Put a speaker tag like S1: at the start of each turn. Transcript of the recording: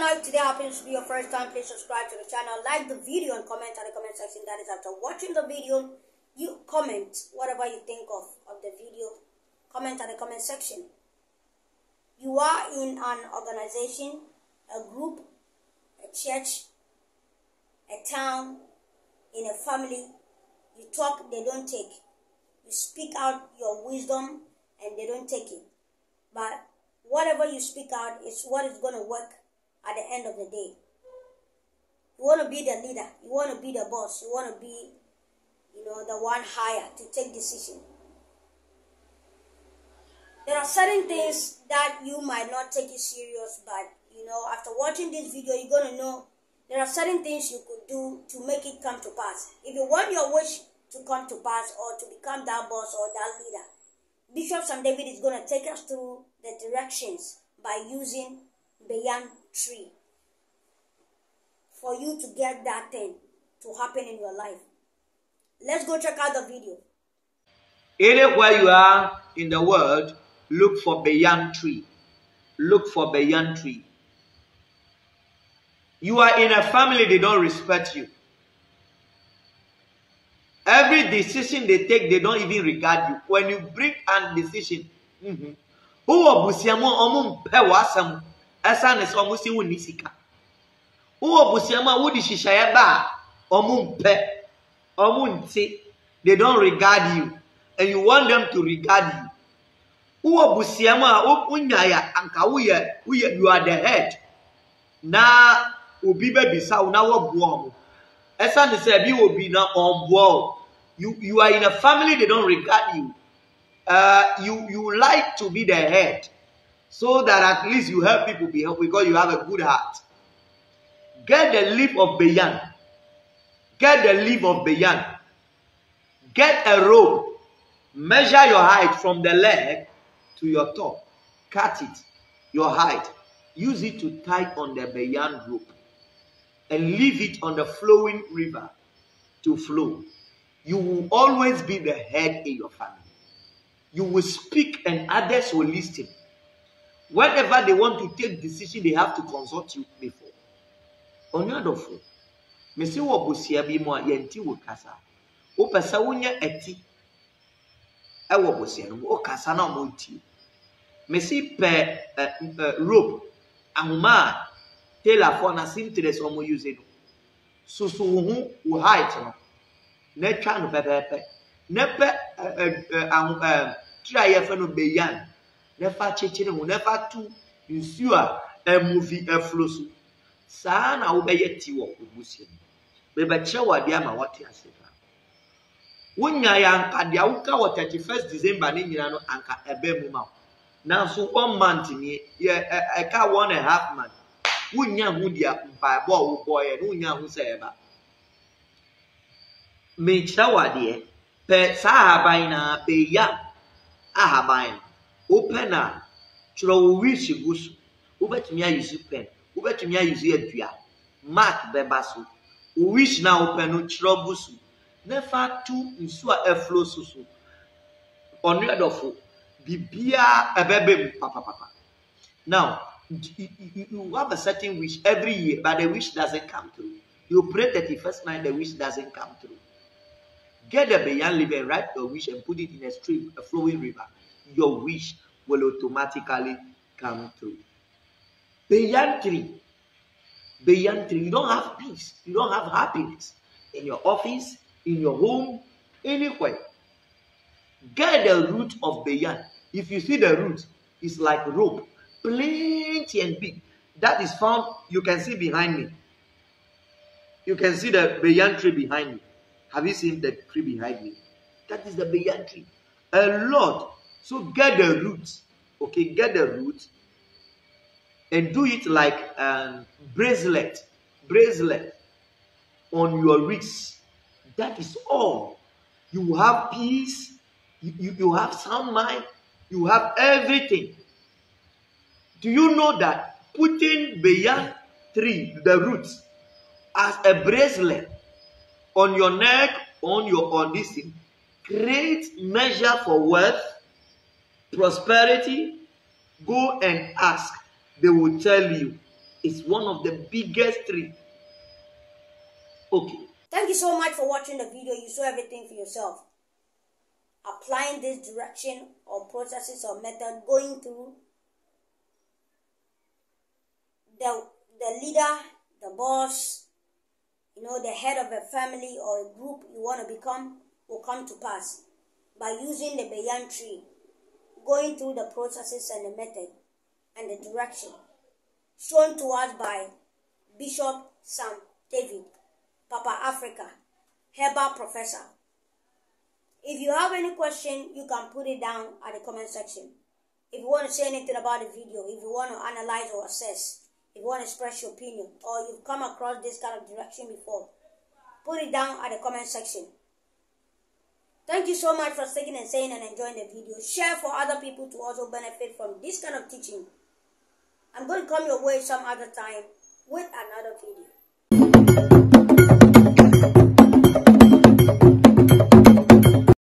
S1: channel. If today happens to be your first time, please subscribe to the channel, like the video, and comment on the comment section. That is after watching the video, you comment whatever you think of, of the video. Comment on the comment section. You are in an organization, a group, a church, a town, in a family. You talk, they don't take. You speak out your wisdom, and they don't take it. But whatever you speak out is what is going to work at the end of the day. You want to be the leader. You want to be the boss. You want to be, you know, the one higher to take decision. There are certain things that you might not take it serious, but you know, after watching this video, you're gonna know there are certain things you could do to make it come to pass. If you want your wish to come to pass or to become that boss or that leader, Bishop Saam David is gonna take us through the directions by using Banyan tree for you to get that thing to happen in your life. Let's go check out the video.
S2: Anywhere you are in the world, look for Banyan tree. Look for Banyan tree. You are in a family, they don't respect you. Every decision they take, they don't even regard you. When you bring a decision, mm-hmm. Who obusiamu omu mpe wasam esa ne so si woni sika. Who obusiamu wodi hihyaye ba omu mpe omu nti they don't regard you and you want them to regard you. Who obusiamu a unyaya anka woyɛ woyɛ you are the head. Na obi bɛbisa wo na wɔboa mo. Ɛsa ne sɛ bi obi na ɔmboa wo. You you are in a family they don't regard you. Uh, you you like to be the head, so that at least you help people be helped because you have a good heart. Get the leaf of Bayan. Get the leaf of Bayan. Get a rope. Measure your height from the leg to your top. Cut it. Your height. Use it to tie on the Bayan rope. And leave it on the flowing river to flow. You will always be the head in your family. You will speak and others will listen. Whenever they want to take decision, they have to consult you before. Onyadofo, mesi wɔ bosia bi mu a yɛnti wɔ kasa. Wopɛ sɛ wonyɛ ɛti ɛwɔ bosia no mu, wokasa na ɔmo nti. Mesi pɛ ɛ ɛ rope, ahoma a tailorfoɔ na seamstress ɔmo use no. Soso wo ho wo height no. na atwa no pɛpɛɛpɛ na pɛ tiri a yɛfɛ no beyan na fa kyekyere ho na fa tu nsuo a ɛmuvi ɛfuro so saa na wobɛyɛ ti wɔ obusia mu bɛbɛkyerɛ wɔ adeɛ ama wɔte ase pa wonya yɛ anka deɛ woka wɔ thirty first december ne nyinaa no anka ɛbɛn mu ma nanso one month nie yɛ ɛka one and a half month. Wonya ho deɛ mpaebɔ a wobɔɔyɛ no wonya ho sɛ ɛba. Mekyerɛ wo adeɛ pɛ saa ahaban na bɛya ahaban no wopɛ na twerɛ wo wish gu so wobɛtumi ayi so pɛn wobɛtumi ayi so adua. Mark bɛba so. Wo wish na wopɛ no twerɛ gu so na fa to nsuo a ɛflo so so. Ɔno ɛdɔfo biribiara ɛbɛbɛ mu papapapa. Now you, have a certain wish every year but the wish doesn't come through. You pray 31st night the wish doesn't come through. Get the Bayan leaf write your wish and put it in a stream, a flowing river. Your wish will automatically come true. Bayan tree. Bayan tree. You don't have peace. You don't have happiness in your office, in your home, anywhere. Get the root of Bayan. If you see the root, it's like rope, plenty and big. That is found, you can see behind me. You can see the Bayan tree behind me. Have you seen the tree behind me? That is the banyan tree. A lot. So get the roots. Okay, get the roots and do it like um, bracelet, bracelet on your wrist. That is all. You have peace. You, you, you have sound mind. You have everything. Do you know that putting banyan tree, the roots, as a bracelet on your neck, on your on this thing, create measure for wealth, prosperity. Go and ask. They will tell you. It's one of the biggest three. Okay.
S1: Thank you so much for watching the video. You saw everything for yourself. Applying this direction or processes or method, going through the, the leader, the boss, you know, the head of a family or a group you want to become will come to pass by using the Banyan tree, going through the processes and the method and the direction shown to us by Bishop Saam David, Papa Africa, Herbal Professor. If you have any question, you can put it down at the comment section. If you want to say anything about the video, if you want to analyze or assess, if you want to express your opinion, or you've come across this kind of direction before, put it down at the comment section. Thank you so much for sticking and saying and enjoying the video. Share for other people to also benefit from this kind of teaching. I'm going to come your way some other time with another video.